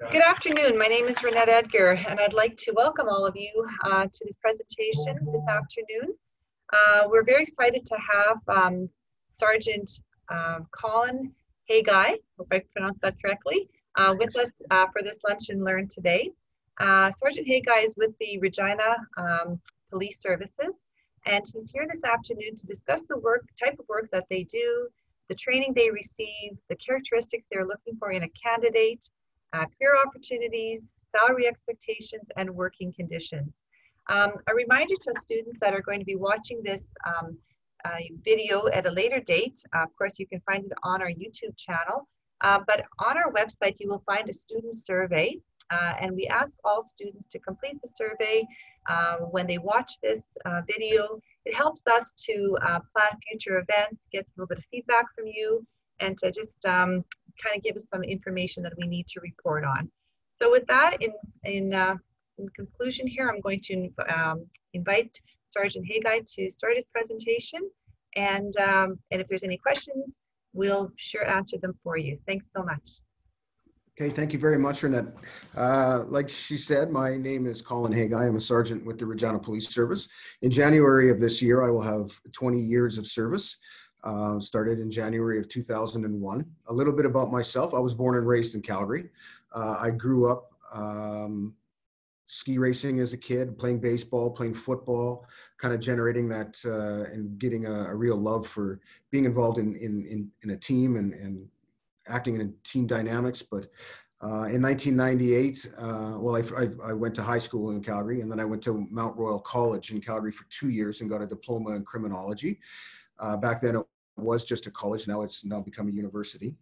Good afternoon. My name is Renette Edgar, and I'd like to welcome all of you uh, to this presentation this afternoon. Uh, we're very excited to have um, Sergeant uh, Colin Haggai, hope I pronounced that correctly, uh, with us uh, for this Lunch and Learn today. Uh, Sergeant Haggai is with the Regina um, Police Services, and he's here this afternoon to discuss the work, type of work that they do, the training they receive, the characteristics they're looking for in a candidate, uh, career opportunities, salary expectations, and working conditions. Um, a reminder to students that are going to be watching this um, uh, video at a later date, uh, of course you can find it on our YouTube channel, uh, but on our website you will find a student survey uh, and we ask all students to complete the survey uh, when they watch this video. It helps us to plan future events, get a little bit of feedback from you, and to just um, kind of give us some information that we need to report on. So with that, in, in, uh, in conclusion here, I'm going to um, invite Sergeant Haggai to start his presentation. And, um, and if there's any questions, we'll sure answer them for you. Thanks so much. Okay, thank you very much, Renette. Uh, like she said, my name is Colin Haggai. I'm a sergeant with the Regina Police Service. In January of this year, I will have 20 years of service. Uh, started in January of 2001. A little bit about myself. I was born and raised in Calgary. Uh, I grew up um, ski racing as a kid, playing baseball, playing football, kind of generating that uh, and getting a, a, real love for being involved in, in, in, in a team and, and acting in team dynamics. But uh, in 1998, uh, well, I, I, I, went to high school in Calgary and then I went to Mount Royal College in Calgary for two years and got a diploma in criminology. Uh, back then it was just a college, now it's now become a university.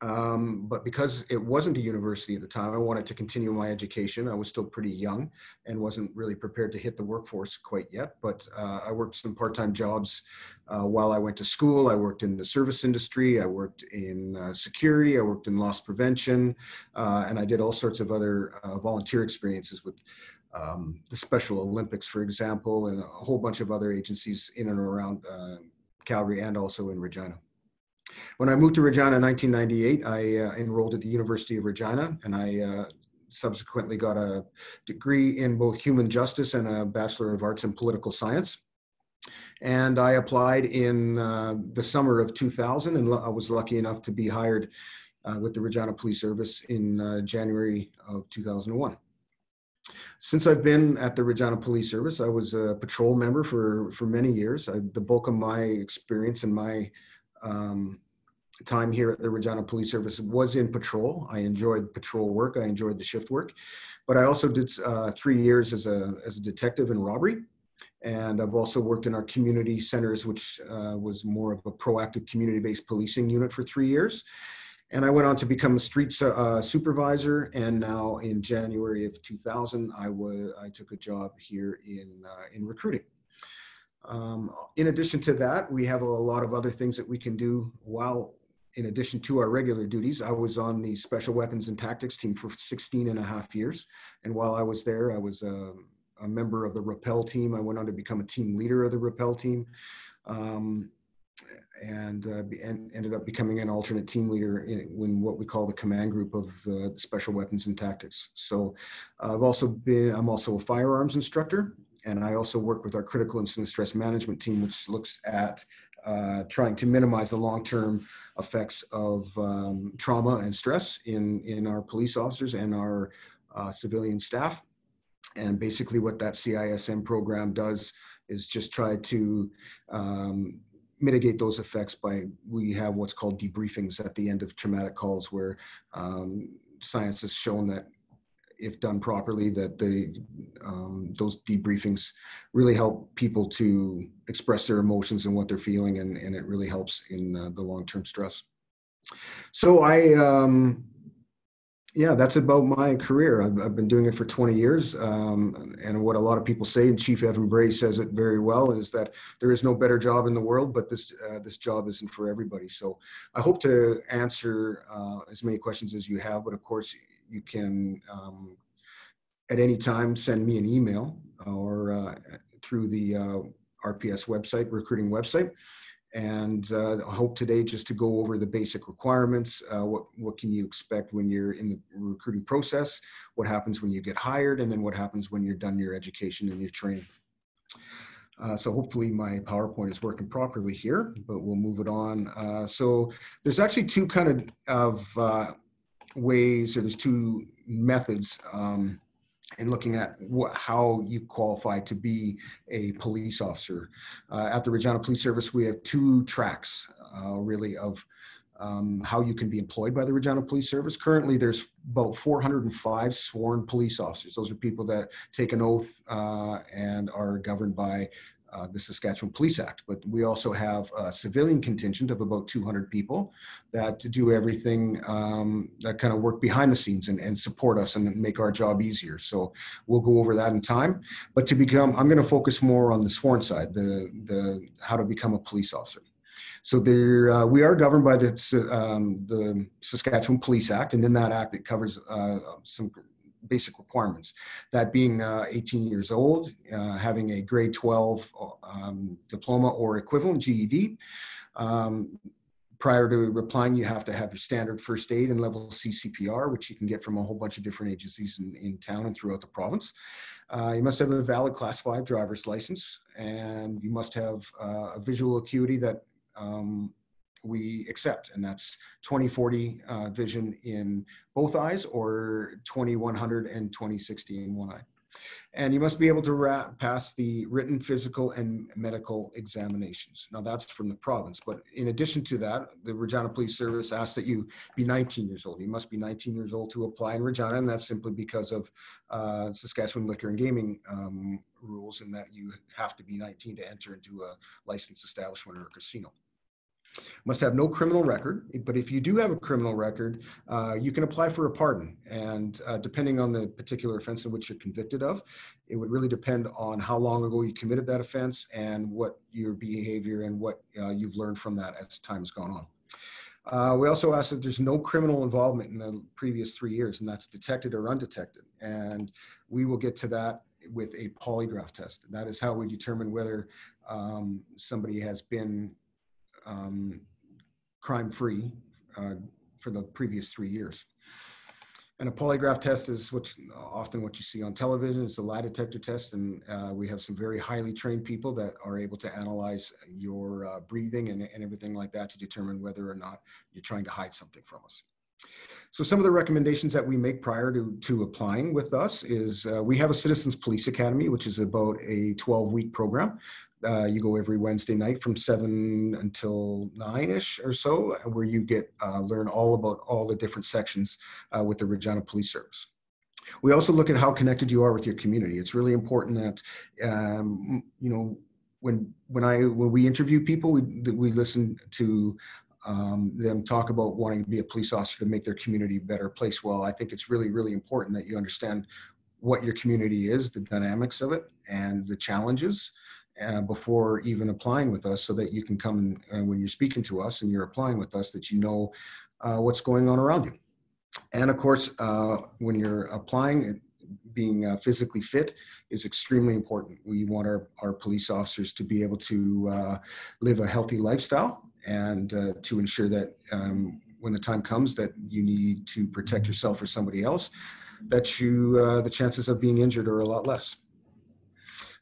Um, but because it wasn't a university at the time, I wanted to continue my education. I was still pretty young and wasn't really prepared to hit the workforce quite yet. But uh, I worked some part-time jobs uh, while I went to school. I worked in the service industry. I worked in uh, security. I worked in loss prevention, uh, and I did all sorts of other uh, volunteer experiences with um, the Special Olympics, for example, and a whole bunch of other agencies in and around uh, Calgary and also in Regina. When I moved to Regina in 1998, I uh, enrolled at the University of Regina and I uh, subsequently got a degree in both human justice and a Bachelor of Arts in Political Science. And I applied in uh, the summer of 2000 and I was lucky enough to be hired uh, with the Regina Police Service in uh, January of 2001. Since I've been at the Regina Police Service, I was a patrol member for, for many years. I, the bulk of my experience and my um, time here at the Regina Police Service was in patrol. I enjoyed patrol work. I enjoyed the shift work, but I also did uh, three years as a, as a detective in robbery. And I've also worked in our community centers, which uh, was more of a proactive community-based policing unit for three years. And I went on to become a street uh, supervisor. And now in January of 2000, I was I took a job here in uh, in recruiting. Um, in addition to that, we have a lot of other things that we can do while, in addition to our regular duties. I was on the Special Weapons and Tactics team for 16 and a half years. And while I was there, I was a, um, a member of the rappel team. I went on to become a team leader of the rappel team. Um, and, uh, and ended up becoming an alternate team leader in, in what we call the command group of uh, special weapons and tactics. So uh, I've also been, I'm also a firearms instructor and I also work with our critical incident stress management team, which looks at uh, trying to minimize the long-term effects of um, trauma and stress in, in our police officers and our uh, civilian staff. And basically what that CISM program does is just try to um, mitigate those effects by we have what's called debriefings at the end of traumatic calls where um, science has shown that if done properly that the um, those debriefings really help people to express their emotions and what they're feeling and, and it really helps in uh, the long-term stress. So i um, yeah, that's about my career. I've, I've, been doing it for 20 years. Um, and what a lot of people say, and Chief Evan Bray says it very well, is that there is no better job in the world, but this, uh, this job isn't for everybody. So I hope to answer uh, as many questions as you have, but of course you can um, at any time send me an email or uh, through the uh, RPS website, recruiting website And uh, I hope today just to go over the basic requirements. Uh, what, what can you expect when you're in the recruiting process? What happens when you get hired? And then what happens when you're done your education and your training? Uh, so hopefully my PowerPoint is working properly here, but we'll move it on. Uh, so there's actually two kind of, of uh, ways, or there's two methods um, in looking at how you qualify to be a police officer. Uh, at the Regina Police Service, we have two tracks uh, really of um, how you can be employed by the Regina Police Service. Currently, there's about 405 sworn police officers. Those are people that take an oath uh, and are governed by uh, the Saskatchewan Police Act. But we also have a civilian contingent of about 200 people that do everything um, that kind of work behind the scenes and, and support us and make our job easier. So we'll go over that in time. But to become, I'm going to focus more on the sworn side, the the how to become a police officer. So there, uh, we are governed by the, um, the Saskatchewan Police Act, and in that act, it covers uh, some basic requirements. That being uh, 18 years old, uh, having a grade 12 um, diploma or equivalent GED. Um, prior to applying, you have to have your standard first aid and level C CPR, which you can get from a whole bunch of different agencies in, in town and throughout the province. Uh, you must have a valid class five driver's license and you must have uh, a visual acuity that um, we accept, and that's 2040 uh, vision in both eyes or 2100 and 2060 in one eye. And you must be able to pass the written, physical, and medical examinations. Now that's from the province, but in addition to that, the Regina Police Service asks that you be 19 years old. You must be 19 years old to apply in Regina, and that's simply because of uh, Saskatchewan liquor and gaming um, rules, and that you have to be 19 to enter into a licensed establishment or a casino must have no criminal record but if you do have a criminal record uh, you can apply for a pardon and uh, depending on the particular offense in which you're convicted of it would really depend on how long ago you committed that offense and what your behavior and what uh, you've learned from that as time has gone on uh, we also ask that there's no criminal involvement in the previous three years, and that's detected or undetected. And we will get to that with a polygraph test. That is how we determine whether um, somebody has been um, crime free uh, for the previous three years. And a polygraph test is what often what you see on television. It's a lie detector test, and uh, we have some very highly trained people that are able to analyze your uh, breathing and, and everything like that to determine whether or not you're trying to hide something from us. So some of the recommendations that we make prior to, to applying with us is uh, we have a Citizens Police Academy, which is about a 12 week program uh, you go every Wednesday night from seven until nine ish or so, where you get uh, learn all about all the different sections uh, with the Regina Police Service. We also look at how connected you are with your community. It's really important that um, you know when when I when we interview people, we we listen to um, them talk about wanting to be a police officer to make their community a better place. Well, I think it's really really important that you understand what your community is, the dynamics of it, and the challenges uh, before even applying with us so that you can come and uh, when you're speaking to us and you're applying with us that you know uh, what's going on around you. And of course uh, when you're applying being uh, physically fit is extremely important. We want our, our police officers to be able to uh, live a healthy lifestyle and to ensure that um, when the time comes that you need to protect yourself or somebody else that you the chances of being injured are a lot less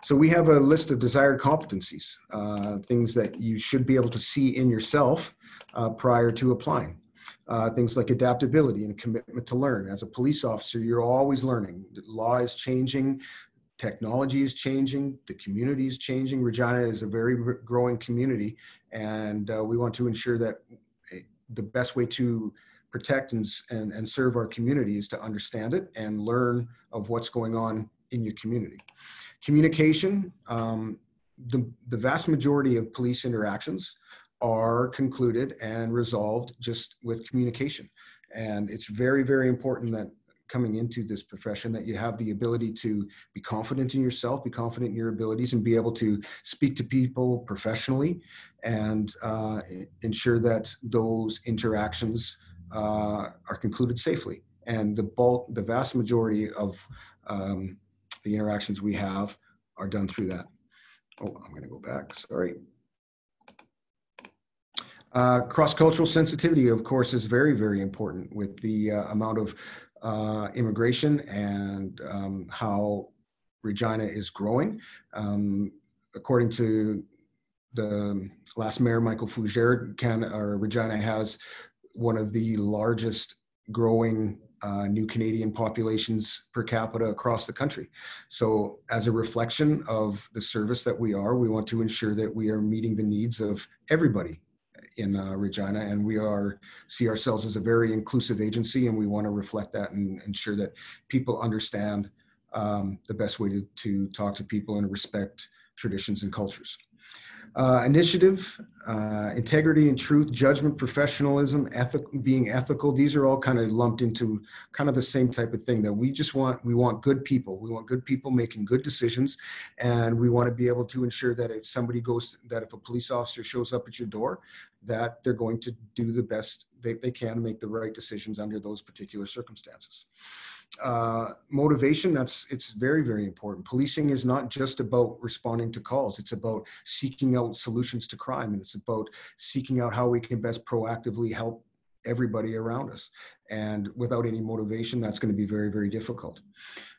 so we have a list of desired competencies, uh, things that you should be able to see in yourself uh, prior to applying. Uh, things like adaptability and commitment to learn. As a police officer, you're always learning. The law is changing, technology is changing, the community is changing. Regina is a very growing community, and uh, we want to ensure that eh, the best way to protect and, and, and serve our community is to understand it and learn of what's going on in your community. Communication, um, the, the vast majority of police interactions are concluded and resolved just with communication. And it's very, very important that coming into this profession that you have the ability to be confident in yourself, be confident in your abilities, and be able to speak to people professionally and uh, ensure that those interactions uh, are concluded safely. And the bulk, the vast majority of um, the interactions we have are done through that. Oh, I'm going to go back. Sorry. Uh, cross-cultural sensitivity, of course, is very, very important with the uh, amount of uh, immigration and um, how Regina is growing. Um, according to the last mayor, Michael Fougere, can, Regina has one of the largest growing uh, new Canadian populations per capita across the country. So, as a reflection of the service that we are, we want to ensure that we are meeting the needs of everybody in uh, Regina, and we are see ourselves as a very inclusive agency, and we want to reflect that and ensure that people understand um, the best way to, to talk to people and respect traditions and cultures. Uh, initiative, uh, integrity and truth, judgment, professionalism, ethic, being ethical. These are all kind of lumped into kind of the same type of thing that we just want. We want good people. We want good people making good decisions, and we want to be able to ensure that if somebody goes, that if a police officer shows up at your door, that they're going to do the best they, they can to make the right decisions under those particular circumstances uh, motivation that's it's very very important. Policing is not just about responding to calls. It's about seeking out solutions to crime and it's about seeking out how we can best proactively help everybody around us. And without any motivation that's going to be very very difficult.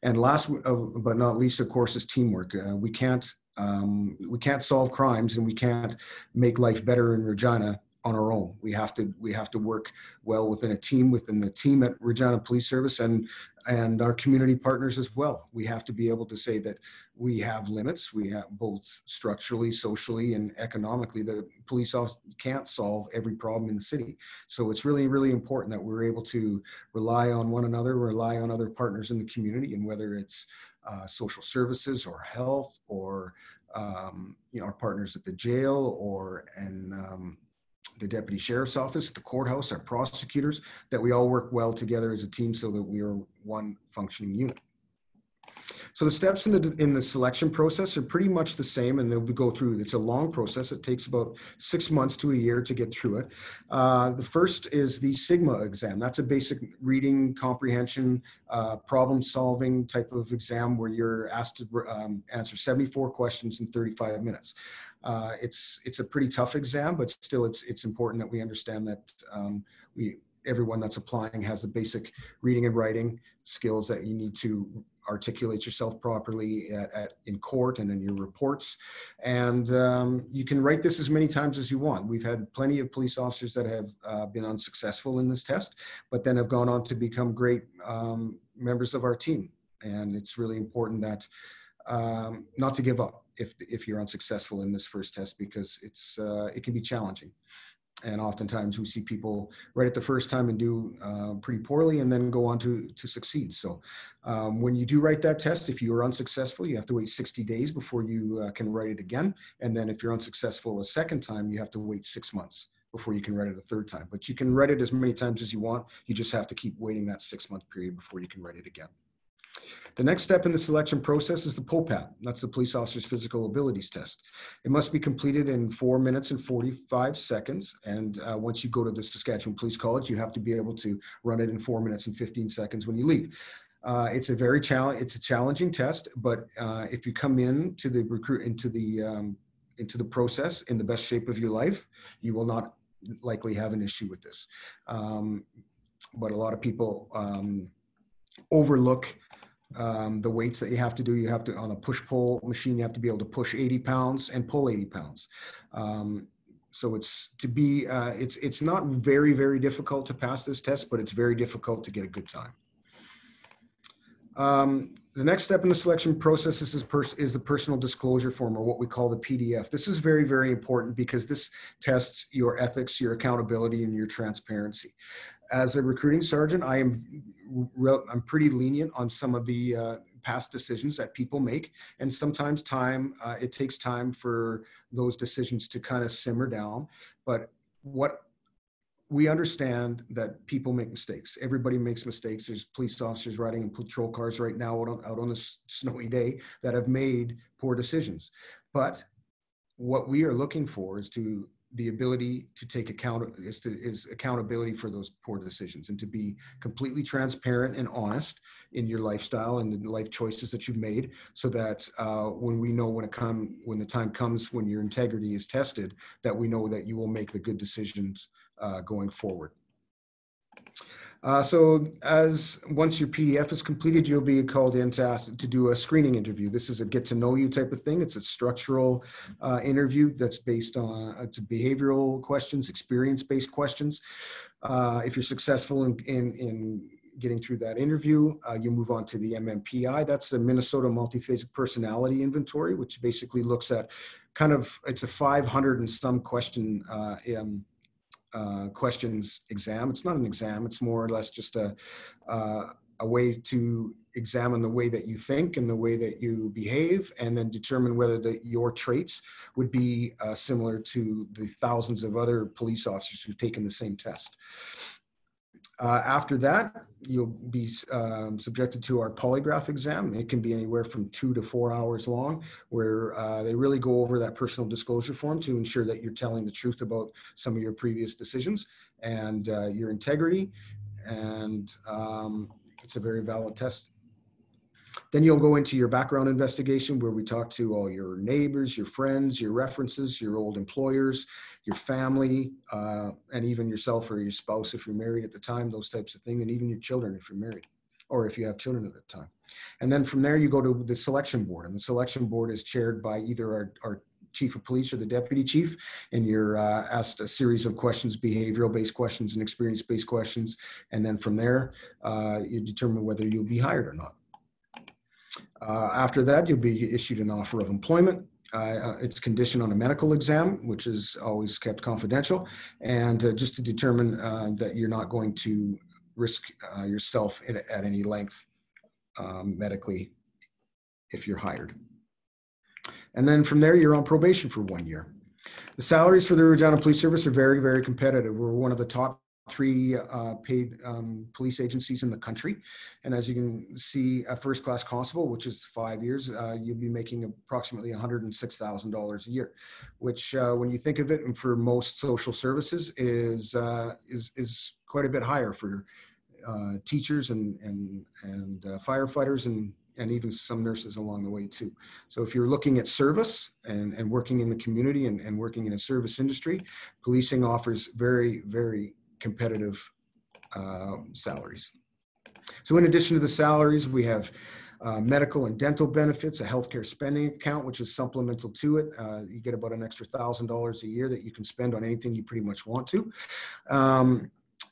And last but not least of course is teamwork. Uh, we can't um, we can't solve crimes and we can't make life better in regina on our own. We have to we have to work well within a team, within the team at Regina Police Service, and and our community partners as well. We have to be able to say that we have limits. We have both structurally, socially, and economically. The police can't solve every problem in the city. So it's really, really important that we're able to rely on one another, rely on other partners in the community, and whether it's uh, social services or health or um, you know our partners at the jail or and um, the deputy sheriff's office, the courthouse, our prosecutors, that we all work well together as a team so that we are one functioning unit. So the steps in the in the selection process are pretty much the same, and they'll go through. It's a long process. It takes about six months to a year to get through it. Uh, the first is the Sigma exam. That's a basic reading comprehension, uh, problem solving type of exam where you're asked to um, answer 74 questions in 35 minutes. Uh, it's it's a pretty tough exam, but still, it's it's important that we understand that um, we everyone that's applying has the basic reading and writing skills that you need to articulate yourself properly at, at, in court and in your reports. And um, you can write this as many times as you want. We've had plenty of police officers that have uh, been unsuccessful in this test, but then have gone on to become great um, members of our team. And it's really important that um, not to give up if, if you're unsuccessful in this first test because it's, uh, it can be challenging and oftentimes we see people write it the first time and do uh, pretty poorly and then go on to to succeed. So um, when you do write that test if you are unsuccessful you have to wait 60 days before you uh, can write it again. And then if you're unsuccessful a second time you have to wait six months before you can write it a third time. But you can write it as many times as you want. You just have to keep waiting that six month period before you can write it again the next step in the selection process is the POPAT. That's the police officer's physical abilities test. It must be completed in four minutes and 45 seconds. And uh, once you go to the Saskatchewan Police College, you have to be able to run it in four minutes and 15 seconds when you leave. Uh, it's a very challenge. It's a challenging test, but uh, if you come in to the recruit into the um, into the process in the best shape of your life, you will not likely have an issue with this. Um, but a lot of people um, overlook um, the weights that you have to do. You have to, on a push pull machine, you have to be able to push 80 pounds and pull 80 pounds. Um, so it's to be, uh, it's, it's not very, very difficult to pass this test, but it's very difficult to get a good time. Um, the next step in the selection process is, is the personal disclosure form or what we call the PDF. This is very, very important because this tests your ethics, your accountability, and your transparency. As a recruiting sergeant, I am I'm pretty lenient on some of the uh, past decisions that people make, and sometimes time uh, it takes time for those decisions to kind of simmer down. But what we understand that people make mistakes. Everybody makes mistakes. There's police officers riding in patrol cars right now out on, out on a snowy day that have made poor decisions. But what we are looking for is to the ability to take account is to is accountability for those poor decisions and to be completely transparent and honest in your lifestyle and the life choices that you've made so that uh, when we know when it come when the time comes when your integrity is tested that we know that you will make the good decisions uh, going forward uh, so as once your PDF is completed, you'll be called in to ask to do a screening interview. This is a get to know you type of thing. It's a structural uh, interview that's based on uh, behavioral questions, experience based questions. Uh, if you're successful in, in, in getting through that interview, uh, you move on to the MMPI. That's the Minnesota Multiphasic Personality Inventory, which basically looks at kind of it's a 500 and some question uh, um, uh, questions exam. It's not an exam. It's more or less just a uh, a way to examine the way that you think and the way that you behave, and then determine whether the, your traits would be uh, similar to the thousands of other police officers who've taken the same test. Uh, after that, you'll be um, subjected to our polygraph exam. It can be anywhere from two to four hours long, where uh, they really go over that personal disclosure form to ensure that you're telling the truth about some of your previous decisions and uh, your integrity. And um, it's a very valid test. Then you'll go into your background investigation where we talk to all your neighbors, your friends, your references, your old employers, your family, uh, and even yourself or your spouse if you're married at the time, those types of things, and even your children if you're married or if you have children at the time. And then from there, you go to the selection board, and the selection board is chaired by either our, our chief of police or the deputy chief, and you're uh, asked a series of questions, behavioral based questions and experience based questions. And then from there, uh, you determine whether you'll be hired or not. Uh, after that, you'll be issued an offer of employment. Uh, it's conditioned on a medical exam, which is always kept confidential, and uh, just to determine uh, that you're not going to risk uh, yourself at, at, any length um, medically if you're hired. And then from there, you're on probation for one year. The salaries for the Regina Police Service are very, very competitive. We're one of the top three uh, paid um, police agencies in the country. And as you can see, a first class constable, which is five years, uh, you'll be making approximately $106,000 a year, which uh, when you think of it, and for most social services is, uh, is, is quite a bit higher for uh, teachers and, and, and uh, firefighters and and even some nurses along the way too. So if you're looking at service and, and working in the community and, and working in a service industry, policing offers very, very competitive uh, salaries. So in addition to the salaries, we have uh, medical and dental benefits, a healthcare spending account, which is supplemental to it. Uh, you get about an extra thousand dollars a year that you can spend on anything you pretty much want to. Um,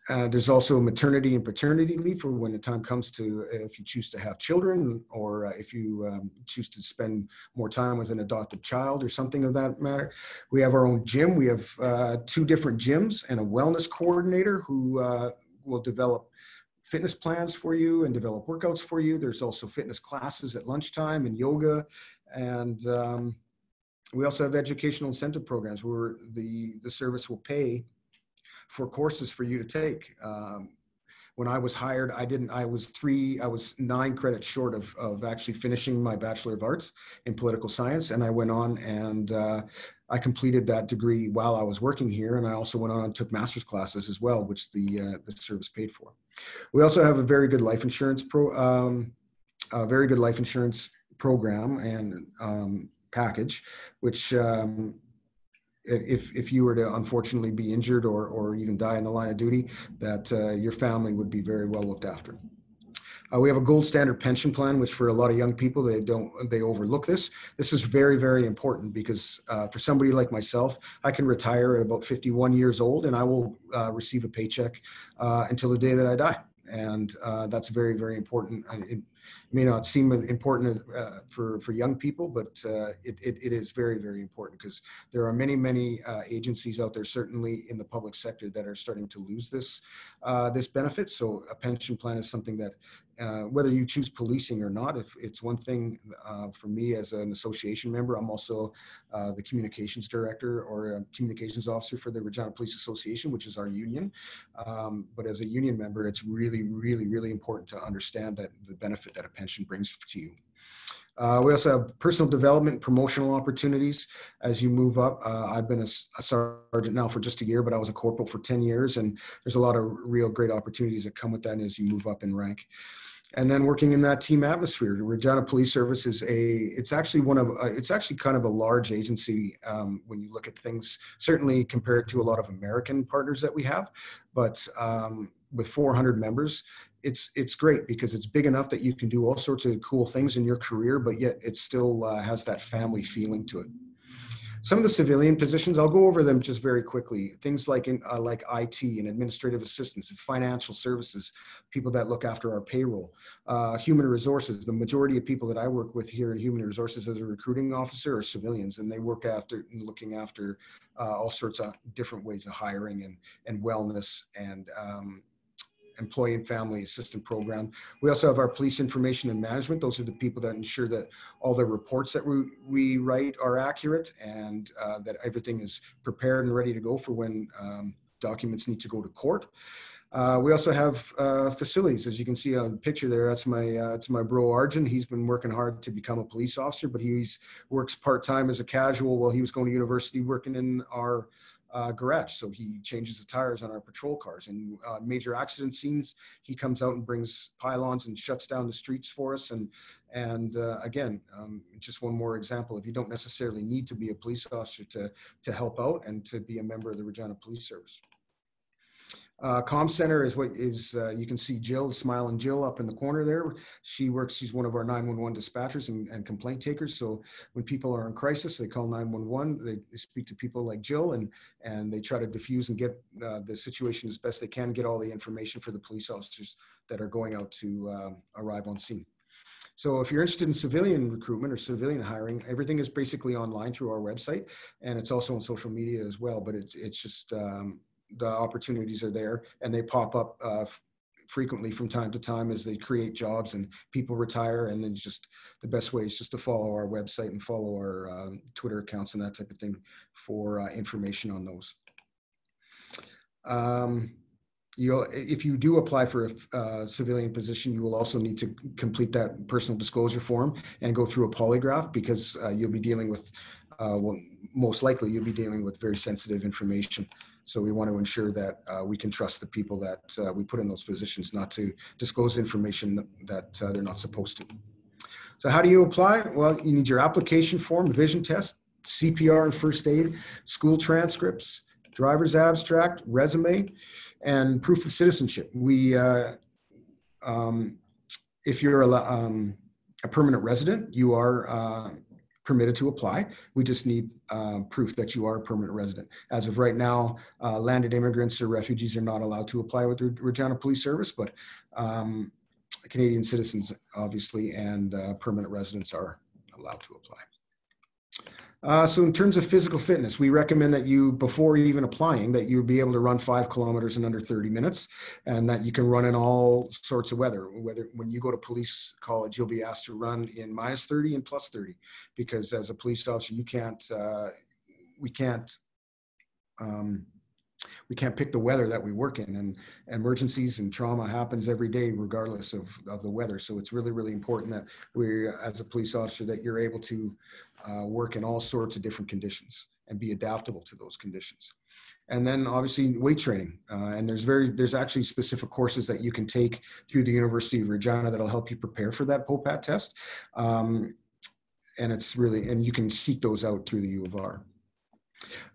uh, there's also maternity and paternity leave for when the time comes to uh, if you choose to have children or uh, if you um, choose to spend more time with an adopted child or something of that matter. We have our own gym. We have uh, two different gyms and a wellness coordinator who uh, will develop fitness plans for you and develop workouts for you. There's also fitness classes at lunchtime and yoga. And um, we also have educational incentive programs where the, the service will pay for courses for you to take. Um, when I was hired, I didn't, I was three, I was nine credits short of, of actually finishing my Bachelor of Arts in political science. And I went on and uh, I completed that degree while I was working here. And I also went on and took master's classes as well, which the, uh, the service paid for. We also have a very good life insurance pro, um, a very good life insurance program and um, package, which um, if if you were to unfortunately be injured or or even die in the line of duty, that uh, your family would be very well looked after. Uh, we have a gold standard pension plan, which for a lot of young people they don't they overlook this. This is very very important because uh, for somebody like myself, I can retire at about 51 years old and I will uh, receive a paycheck uh, until the day that I die, and uh, that's very very important. It, may not seem important uh, for for young people, but uh, it, it, it is very very important because there are many many uh, agencies out there, certainly in the public sector, that are starting to lose this uh, this benefit. So a pension plan is something that uh, whether you choose policing or not, if it's one thing uh, for me as an association member, I'm also the communications director or communications officer for the Regina Police Association, which is our union. Um, but as a union member, it's really, really, really important to understand that the benefit that a pension brings to you. Uh, we also have personal development, promotional opportunities as you move up. Uh, I've been a, a, sergeant now for just a year, but I was a corporal for 10 years, and there's a lot of real great opportunities that come with that as you move up in rank. And then working in that team atmosphere, Regina Police Service is a. It's actually one of. Uh, it's actually kind of a large agency um, when you look at things. Certainly compared to a lot of American partners that we have, but um, with 400 members, it's it's great because it's big enough that you can do all sorts of cool things in your career, but yet it still uh, has that family feeling to it. Some of the civilian positions, I'll go over them just very quickly. Things like in, uh, like IT and administrative assistance and financial services, people that look after our payroll, uh, human resources. The majority of people that I work with here in human resources as a recruiting officer are civilians, and they work after and looking after uh, all sorts of different ways of hiring and and wellness and um, employee and family assistance program. We also have our police information and management. Those are the people that ensure that all the reports that we, we write are accurate and uh, that everything is prepared and ready to go for when um, documents need to go to court. Uh, we also have uh, facilities, as you can see on the picture there. That's my uh, that's my bro Arjun. He's been working hard to become a police officer, but he's works part time as a casual while he was going to university, working in our uh, garage. So he changes the tires on our patrol cars. And uh, major accident scenes, he comes out and brings pylons and shuts down the streets for us. And and uh, again, um, just one more example. If you don't necessarily need to be a police officer to to help out and to be a member of the Regina Police Service. Uh, Com Center is what is, uh, you can see Jill, smiling Jill up in the corner there. She works, she's one of our 911 dispatchers and, and complaint takers. So when people are in crisis, they call 911, they, speak to people like Jill and, and they try to diffuse and get uh, the situation as best they can, get all the information for the police officers that are going out to um, arrive on scene. So if you're interested in civilian recruitment or civilian hiring, everything is basically online through our website, and it's also on social media as well. But it's it's just um, the opportunities are there and they pop up uh, frequently from time to time as they create jobs and people retire and then just the best way is just to follow our website and follow our um, twitter accounts and that type of thing for uh, information on those. Um, you if you do apply for a uh, civilian position you will also need to complete that personal disclosure form and go through a polygraph because uh, you'll be dealing with uh, well, most likely you'll be dealing with very sensitive information so we want to ensure that uh, we can trust the people that uh, we put in those positions not to disclose information that uh, they're not supposed to. So how do you apply? Well, you need your application form, vision test, CPR and first aid, school transcripts, driver's abstract, resume, and proof of citizenship. We, uh, um, if you're a, um, a, permanent resident, you are uh, permitted to apply. We just need uh, proof that you are a permanent resident. As of right now, uh, landed immigrants or refugees are not allowed to apply with the Regina Police Service, but um, Canadian citizens, obviously, and uh, permanent residents are allowed to apply. Uh, so in terms of physical fitness, we recommend that you, before even applying, that you be able to run five kilometers in under 30 minutes and that you can run in all sorts of weather. Whether when you go to police college, you'll be asked to run in minus 30 and plus 30 because as a police officer, you can't, uh, we can't, um, we can't pick the weather that we work in and emergencies and trauma happens every day regardless of, of the weather so it's really really important that we as a police officer that you're able to uh, work in all sorts of different conditions and be adaptable to those conditions and then obviously weight training uh, and there's very there's actually specific courses that you can take through the university of regina that'll help you prepare for that popat test um, and it's really and you can seek those out through the u of r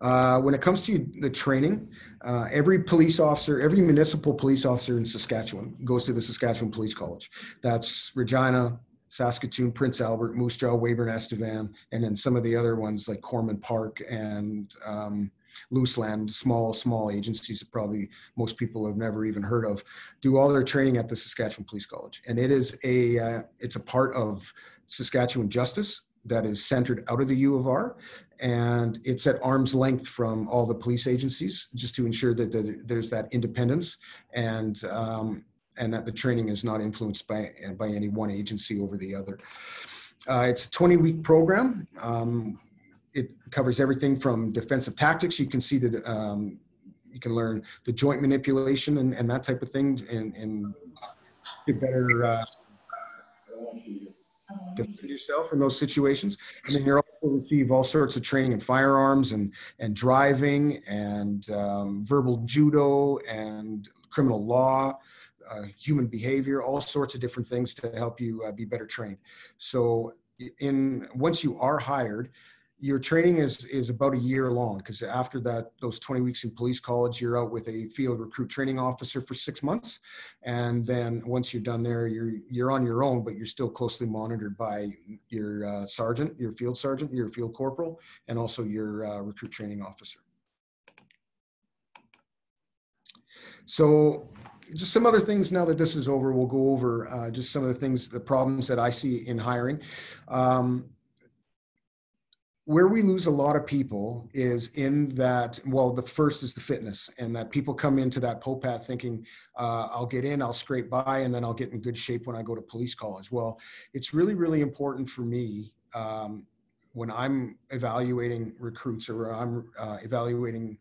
uh, when it comes to the training, uh, every police officer, every municipal police officer in Saskatchewan goes to the Saskatchewan Police College. That's Regina, Saskatoon, Prince Albert, Moose Jaw, Weyburn, Estevan, and then some of the other ones like Corman Park and um, Luseland, small, small agencies that probably most people have never even heard of, do all their training at the Saskatchewan Police College. And it is a, uh, it's a part of Saskatchewan Justice that is centered out of the U of R, and it's at arm's length from all the police agencies, just to ensure that, that there's that independence and um, and that the training is not influenced by by any one agency over the other. Uh, it's a 20 week program. Um, it covers everything from defensive tactics. You can see that um, you can learn the joint manipulation and, and that type of thing, and, and get better. Uh, defend yourself in those situations. And then you're also receive all sorts of training in firearms and and driving and um, verbal judo and criminal law. Uh, human behavior, all sorts of different things to help you uh, be better trained. So, in once you are hired, your training is is about a year long because after that those 20 weeks in police college you're out with a field recruit training officer for six months and then once you're done there you're you're on your own but you're still closely monitored by your uh, sergeant your field sergeant your field corporal and also your uh, recruit training officer so just some other things now that this is over we'll go over uh, just some of the things the problems that i see in hiring. Um, where we lose a lot of people is in that well the first is the fitness and that people come into that popat thinking uh, i'll get in i'll scrape by and then i'll get in good shape when i go to police college. Well it's really really important for me um, when i'm evaluating recruits or i'm uh, evaluating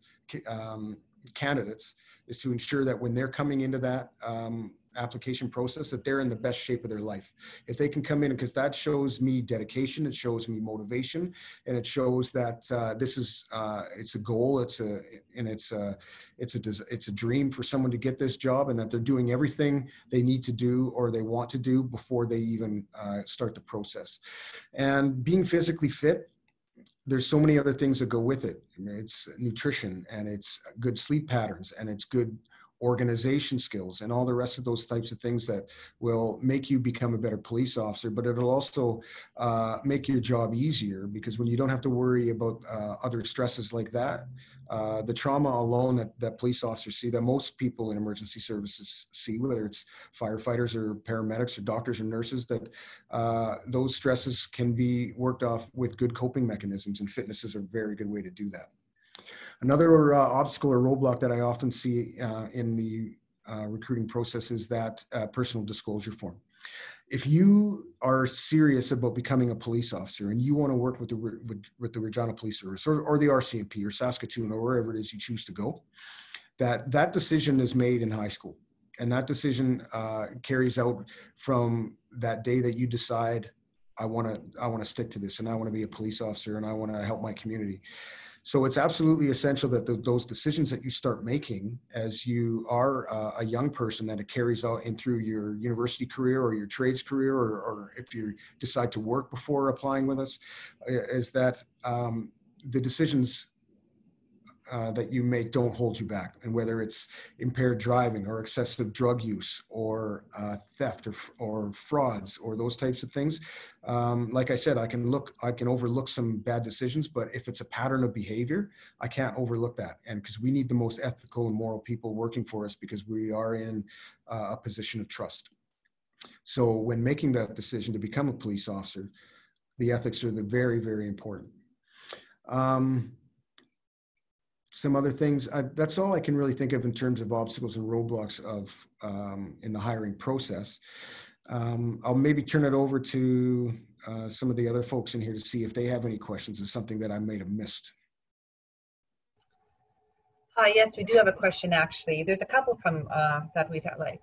um, candidates is to ensure that when they're coming into that um, application process that they're in the best shape of their life. If they can come in because that shows me dedication it shows me motivation and it shows that uh, this is uh, it's a goal it's a and it's a it's a it's a dream for someone to get this job and that they're doing everything they need to do or they want to do before they even uh, start the process. And being physically fit there's so many other things that go with it. it's nutrition and it's good sleep patterns and it's good organization skills and all the rest of those types of things that will make you become a better police officer but it'll also uh, make your job easier because when you don't have to worry about uh, other stresses like that uh, the trauma alone that, that police officers see that most people in emergency services see whether it's firefighters or paramedics or doctors or nurses that uh, those stresses can be worked off with good coping mechanisms and fitness is a very good way to do that Another uh, obstacle or roadblock that I often see uh, in the uh, recruiting process is that uh, personal disclosure form. If you are serious about becoming a police officer and you want to work with the with, with the Regina Police Service or, or the RCMP or Saskatoon or wherever it is you choose to go, that that decision is made in high school, and that decision uh, carries out from that day that you decide I want to I want to stick to this and I want to be a police officer and I want to help my community. So it's absolutely essential that the, those decisions that you start making as you are uh, a young person that it carries out in through your university career or your trades career, or, or if you decide to work before applying with us, is that um, the decisions uh, that you make don't hold you back. And whether it's impaired driving or excessive drug use or uh, theft or, or frauds or those types of things, um, like I said, I can look, I can overlook some bad decisions, but if it's a pattern of behavior, I can't overlook that. And because we need the most ethical and moral people working for us because we are in uh, a position of trust. So when making that decision to become a police officer, the ethics are the very, very important. Um, some other things. I, that's all I can really think of in terms of obstacles and roadblocks of um, in the hiring process. Um, I'll maybe turn it over to uh, some of the other folks in here to see if they have any questions. Is something that I might have missed. Hi, yes, we do have a question actually. There's a couple from uh, that we'd like.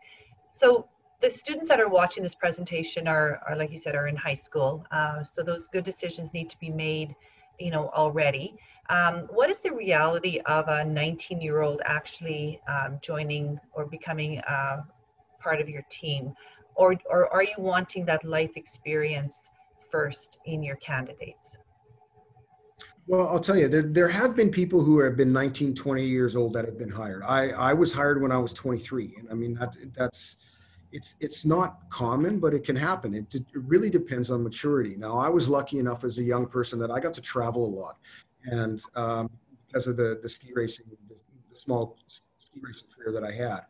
So the students that are watching this presentation are, are like you said, are in high school. Uh, so those good decisions need to be made, you know, already. Um, what is the reality of a 19 year old actually um, joining or becoming uh, part of your team? Or, or are you wanting that life experience first in your candidates? Well, I'll tell you, there, there have been people who have been 19, 20 years old that have been hired. I, I was hired when I was 23. And I mean, that, that's, it's, it's not common, but it can happen. It, it really depends on maturity. Now, I was lucky enough as a young person that I got to travel a lot and um, because of the the ski racing, the, small ski racing career that I had,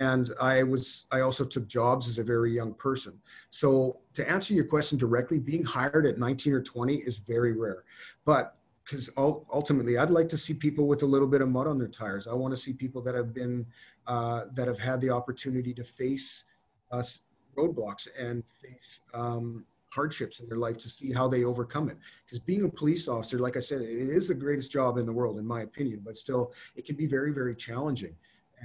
and I was I also took jobs as a very young person. So to answer your question directly, being hired at 19 or 20 is very rare, but because ultimately I'd like to see people with a little bit of mud on their tires. I want to see people that have been uh, that have had the opportunity to face us roadblocks and face um, hardships in their life to see how they overcome it. Because being a police officer, like I said, it is the greatest job in the world, in my opinion, but still, it can be very, very challenging.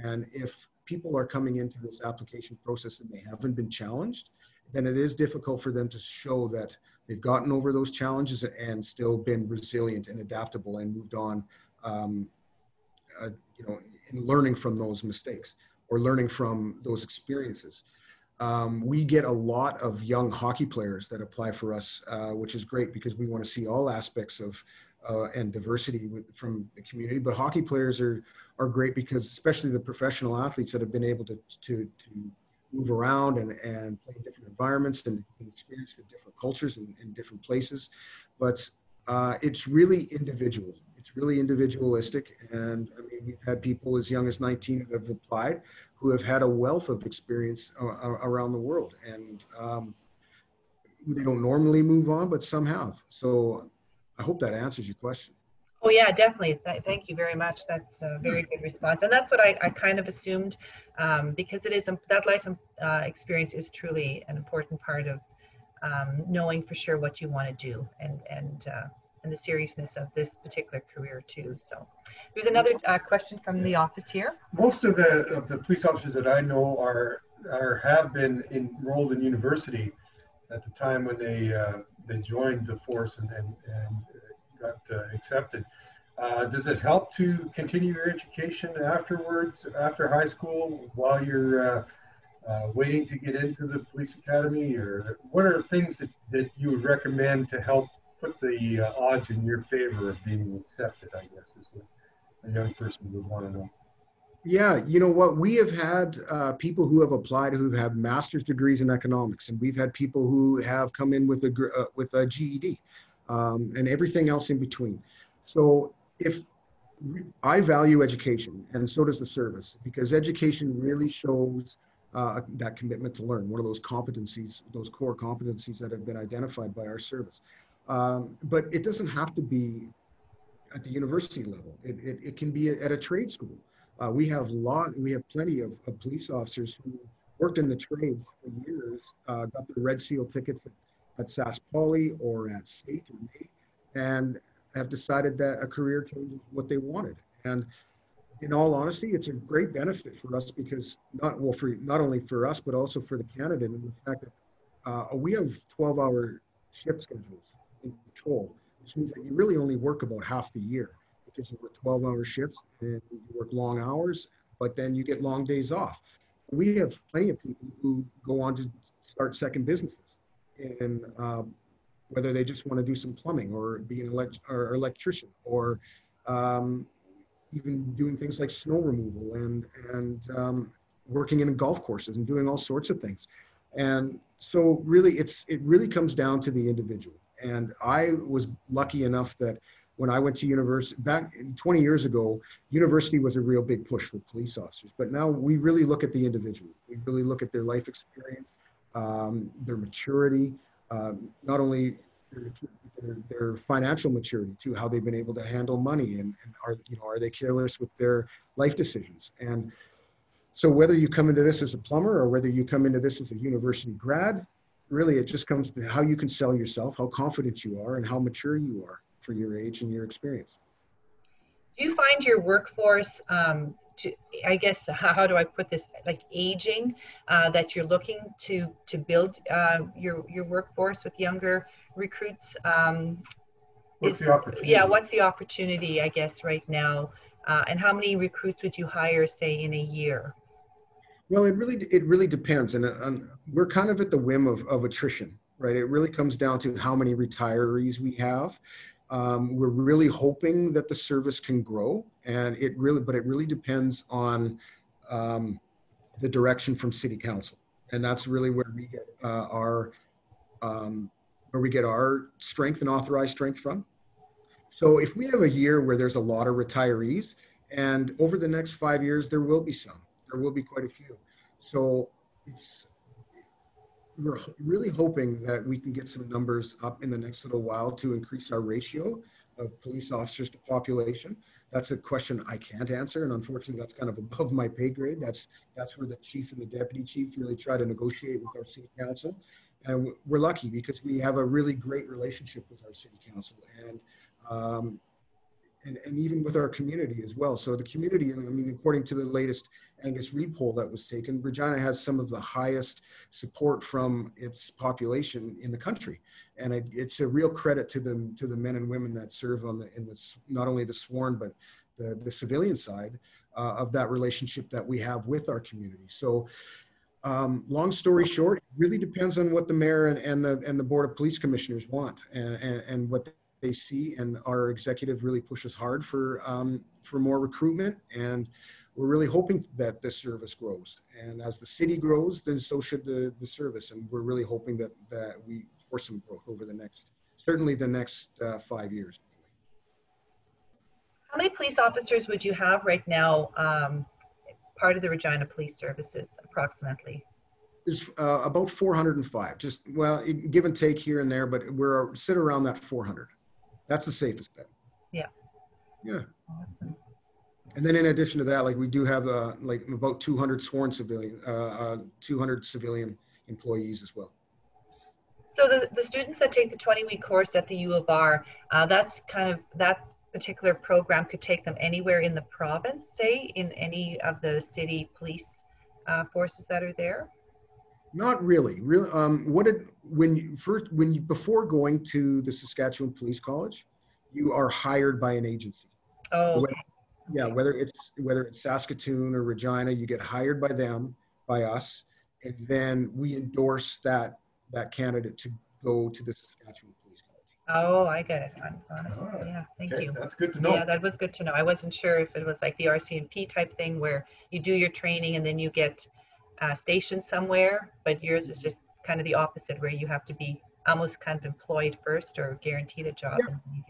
And if people are coming into this application process and they haven't been challenged, then it is difficult for them to show that they've gotten over those challenges and still been resilient and adaptable and moved on, um, uh, you know, in learning from those mistakes or learning from those experiences. Um, we get a lot of young hockey players that apply for us, uh, which is great because we want to see all aspects of uh, and diversity with, from the community. But hockey players are are great because, especially the professional athletes that have been able to to, to move around and, and play in different environments and, and experience the different cultures in different places. But uh, it's really individual. It's really individualistic. And I mean, we've had people as young as 19 that have applied who have had a wealth of experience uh, around the world. And um, they don't normally move on, but some have. So I hope that answers your question. Oh yeah, definitely. Th thank you very much. That's a very good response, and that's what I, I kind of assumed, um, because it is that life uh, experience is truly an important part of um, knowing for sure what you want to do, and and uh, and the seriousness of this particular career too. So, there's another uh, question from the office here. Most of the of the police officers that I know are are have been enrolled in university at the time when they uh, they joined the force and and, and got uh, accepted. Uh, does it help to continue your education afterwards, after high school, while you're uh, uh, waiting to get into the police academy? Or what are things that, that you would recommend to help put the uh, odds in your favor of being accepted, I guess, is what a young person would want to know. Yeah, you know what? We have had uh, people who have applied who have master's degrees in economics, and we've had people who have come in with a uh, with a GED um, and everything else in between. So if I value education, and so does the service, because education really shows uh, that commitment to learn, one of those competencies, those core competencies that have been identified by our service. Um, but it doesn't have to be at the university level. It, it, it can be at a trade school. Uh, we have lot, we have plenty of, of, police officers who worked in the trades for years, uh, got their Red Seal tickets at at Sask Poly or at State or and have decided that a career change is what they wanted. And in all honesty, it's a great benefit for us because not well for not only for us but also for the candidate and the fact that uh, we have 12-hour shift schedules in control, which means that you really only work about half the year because you work 12-hour shifts and you work long hours, but then you get long days off. We have plenty of people who go on to start second businesses in um, whether they just want to do some plumbing or be an elect- or electrician or um, even doing things like snow removal and and um, working in golf courses and doing all sorts of things. And so really it's it really comes down to the individual. And I was lucky enough that when I went to university back 20 years ago, university was a real big push for police officers. But now we really look at the individual. We really look at their life experience um, their maturity, um, not only their, their, their, financial maturity too, how they've been able to handle money and, and are, you know, are they careless with their life decisions? And so whether you come into this as a plumber or whether you come into this as a university grad, really it just comes to how you can sell yourself, how confident you are, and how mature you are for your age and your experience. Do you find your workforce um, to i guess how, how, do i put this like aging uh, that you're looking to to build uh, your your workforce with younger recruits um, what's is, the opportunity? Yeah what's the opportunity i guess right now? Uh, and how many recruits would you hire say in a year well it really it really depends and, we're kind of at the whim of, of attrition right it really comes down to how many retirees we have um, we're really hoping that the service can grow, and it really, but it really depends on um, the direction from City Council, and that's really where we get uh, our um, where we get our strength and authorized strength from. So if we have a year where there's a lot of retirees, and over the next five years there will be some, there will be quite a few. So it's we're really hoping that we can get some numbers up in the next little while to increase our ratio of police officers to population. That's a question I can't answer, and unfortunately, that's kind of above my pay grade. That's that's where the chief and the deputy chief really try to negotiate with our city council, and we're lucky because we have a really great relationship with our city council. And um, and, and even with our community as well. So the community, I mean, according to the latest Angus Reid poll that was taken, Regina has some of the highest support from its population in the country, and it, it's a real credit to them to the men and women that serve on the in this not only the sworn but the the civilian side uh, of that relationship that we have with our community. So. Um, long story short, it really depends on what the mayor and, and the and the board of police commissioners want and, and, and what they see, and our executive really pushes hard for um, for more recruitment, and we're really hoping that this service grows. And as the city grows, then so should the the service, and we're really hoping that that we force some growth over the next, certainly the next uh, five years. How many police officers would you have right now, um, part of the Regina Police Services, approximately? is uh, about 405 just well give and take here and there but we're sit around that 400 that's the safest bet. Yeah. Yeah. Awesome. And then in addition to that, like we do have uh, like about 200 sworn civilian, uh, uh, 200 civilian employees as well. So the, the students that take the 20 week course at the U of R, uh, that's kind of that particular program could take them anywhere in the province, say in any of the city police uh, forces that are there? Not really. Really, um, what did when you first when you before going to the Saskatchewan Police College, you are hired by an agency. Oh, Whether- yeah. Whether it's whether it's Saskatoon or Regina, you get hired by them, by us, and then we endorse that that candidate to go to the Saskatchewan Police College. oh, I get it. Hon- Honestly, Ah, yeah, thank Okay, you. That's good to know. Yeah, that was good to know. I wasn't sure if it was like the RCMP type thing where you do your training and then you get uh, stationed somewhere, but yours is just kind of the opposite where you have to be almost kind of employed first or guaranteed a job. Yeah. And then you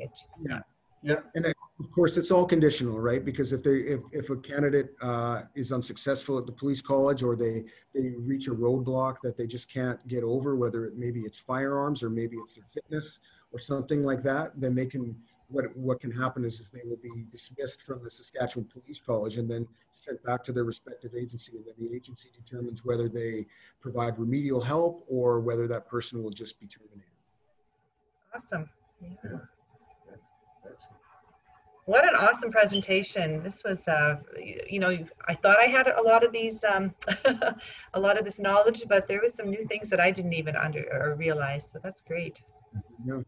get, Of course, it's all conditional, right? Because if they, if, if a candidate uh, is unsuccessful at the police college or they, they reach a roadblock that they just can't get over, whether it maybe it's firearms or maybe it's their fitness or something like that, then they can, what, what can happen is, is they will be dismissed from the Saskatchewan Police College and then sent back to their respective agency. And then the agency determines whether they provide remedial help or whether that person will just be terminated. awesome. Yeah. What an awesome presentation. This was, uh, you, you know, I thought I had a lot of these, um, a lot of this knowledge, but there was some new things that I didn't even under or realize. So that's great. Yeah.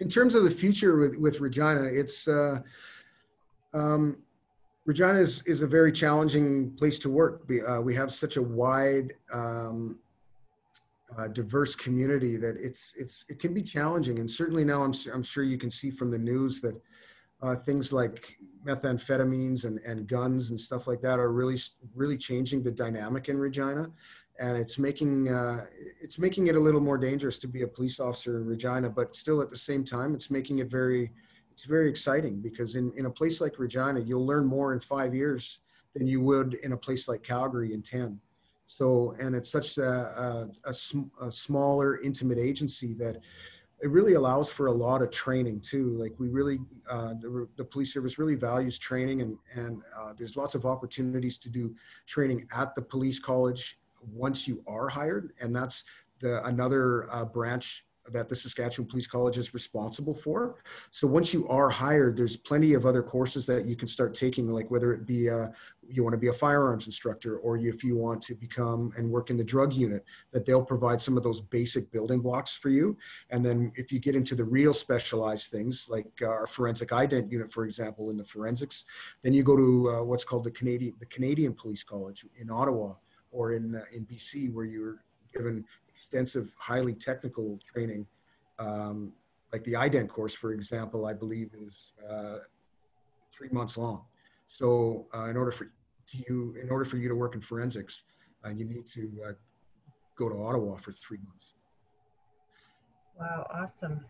In terms of the future with, with Regina, it's uh, um, Regina is, is a very challenging place to work. We, uh, we have such a wide, um, uh, diverse community that it's it's it can be challenging. And certainly now, I'm I'm sure you can see from the news that uh, things like methamphetamines and, and guns and stuff like that are really really changing the dynamic in Regina and it's making uh, it's making it a little more dangerous to be a police officer in Regina, but still at the same time, it's making it very it's very exciting because in, in a place like Regina, you'll learn more in five years than you would in a place like Calgary in ten. So, and it's such a, a, a, sm- a smaller, intimate agency that it really allows for a lot of training too. Like we really, uh, the, the police service really values training, and and uh, there's lots of opportunities to do training at the police college once you are hired, and that's the another uh, branch that the Saskatchewan Police College is responsible for. So once you are hired, there's plenty of other courses that you can start taking, like whether it be a, you want to be a firearms instructor, or if you want to become and work in the drug unit, that they'll provide some of those basic building blocks for you. And then if you get into the real specialized things, like uh, our forensic ident unit, for example, in the forensics, then you go to uh, what's called the Canadian the Canadian Police College in Ottawa or in uh, in BC, where you're given extensive, highly technical training. Um, like the ident course, for example, I believe is uh, three months long. So uh, in order for you, in order for you to work in forensics, uh, you need to uh, go to Ottawa for three months. Wow, awesome.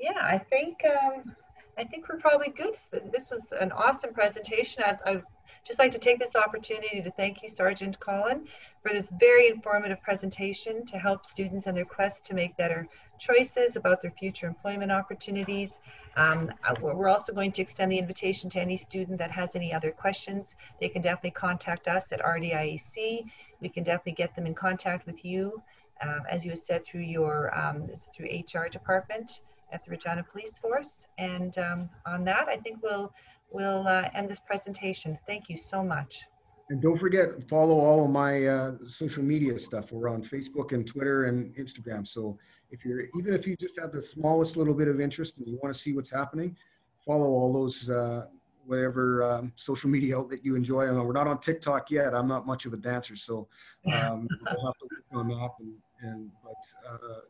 Yeah, I think um, I think we're probably good. This was an awesome presentation. I'd, I'd just like to take this opportunity to thank you, Sergeant Colin, for this very informative presentation to help students in their quest to make better choices about their future employment opportunities. Um, we're also going to extend the invitation to any student that has any other questions. They can definitely contact us at RDIEC. We can definitely get them in contact with you um, as you said, through your um, through HR department at the Regina Police Force. And um, on that, I think we'll we'll uh, end this presentation. Thank you so much. And don't forget, follow all of my uh, social media stuff. We're on Facebook and Twitter and Instagram. So if you're, even if you just have the smallest little bit of interest and you want to see what's happening, follow all those, uh, whatever um, social media outlet you enjoy. And we're not on TikTok yet. I'm not much of a dancer, so um, we'll have to work on that. And, and but uh,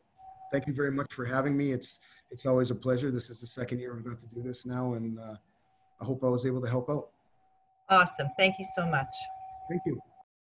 thank you very much for having me. It's it's always a pleasure. This is the second year I've got to do this now, and uh, I hope I was able to help out. Awesome. Thank you so much. Thank you.